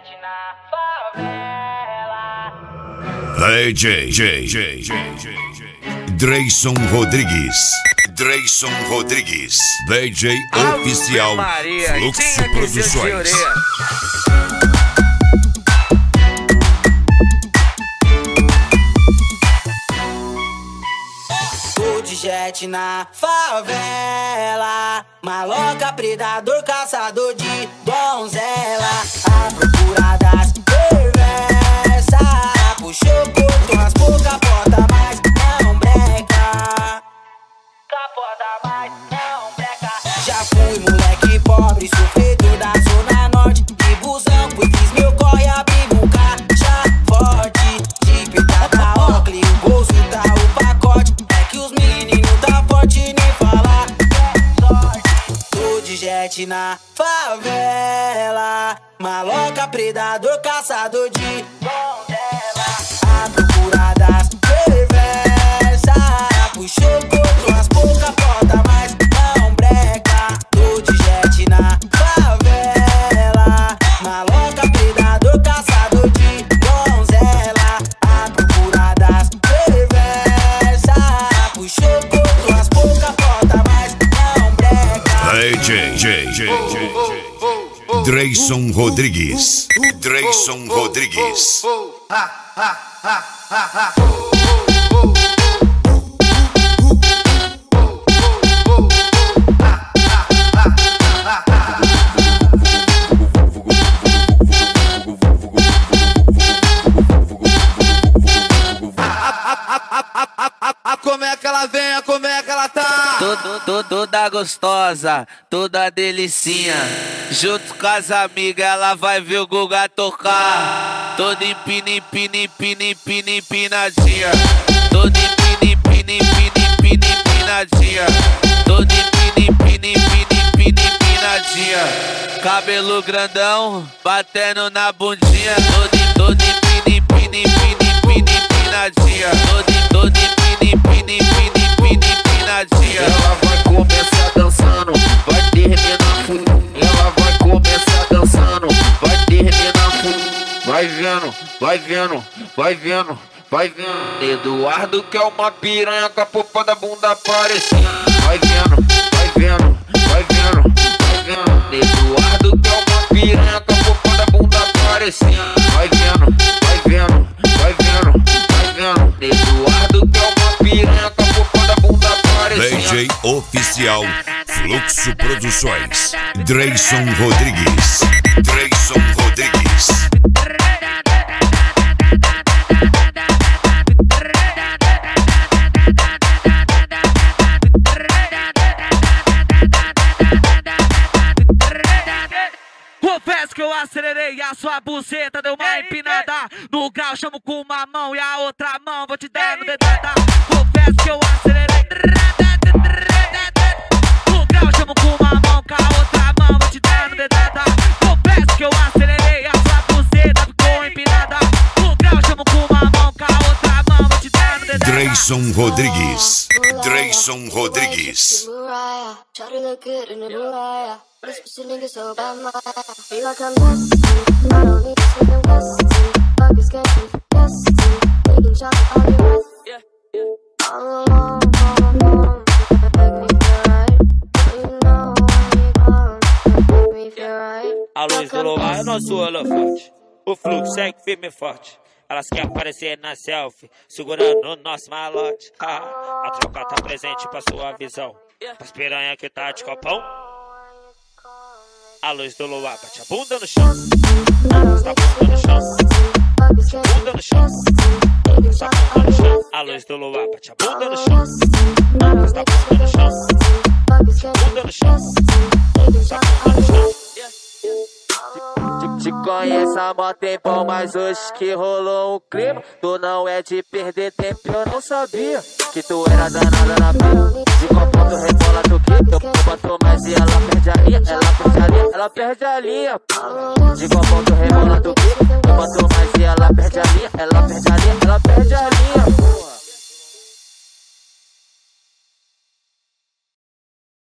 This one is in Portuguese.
jet na favela. DJ, J, J, J, J, Dreyson Rodrigues. Dreyson Rodrigues. DJ oficial. Maria, Fluxo tinha que ser de Produções. Jet na favela. Maloca, predador, caçador de donzela. A procura das perversas. Puxou, cortou, raspou, capota, mas não Na favela. Maloca, predador, caçador de donzela. A procura Dreyson Rodrigues. Dreyson Rodrigues. Como é que ela vem, como é tá? Tudo, toda gostosa, toda delicinha. Junto com as amigas, ela vai ver o Guga tocar. Toda empina, empina, empina, empina, empinadinha. Toda empina, empina, empina, empina, empinadinha. Toda empina, empina, empina, empina, empinadinha. Cabelo grandão, batendo na bundinha. Toda, toda empina, empina, empina, Começar dançando, vai terminar fudido. Vai vendo, vai vendo, vai vendo, vai vendo. Eduardo que é uma piranha com a popa da bunda aparecendo. Vai vendo, vai vendo, vai vendo, vai vendo. Eduardo que é uma piranha com a popa da bunda aparecendo. Vai vendo, vai vendo, vai vendo, vai vendo. Eduardo que é uma piranha com a popa da bunda aparecendo. DJ oficial Fluxo Produções. Dreyson Rodrigues. Dreyson Rodrigues. Confesso que eu acelerei a sua buceta, deu uma empinada. No grau, chamo com uma mão e a outra mão vou te dando dedada. Confesso que eu acelerei. Make me feel right. A luz do luar é nosso elefante. O fluxo segue firme e forte. Elas querem aparecer na selfie, segurando o nosso malote. Ah, a troca tá presente pra sua visão. Pras piranha que tá de copão. A luz do luar bate a bunda no chão. A bunda no chão. Bunda no chão. shots on your breath. A luz do luar bate a bunda no chão. A bunda no chão. Bunda no chão. on your breath. Te, conheço há mó tempão, mas hoje que rolou um clima. Tu não é de perder tempo, eu não sabia que tu era danada na pista. De qual ponto rebola tu que eu boto mais e ela perde a linha, ela perde a linha, ela perde a linha. De qual ponto rebola tu que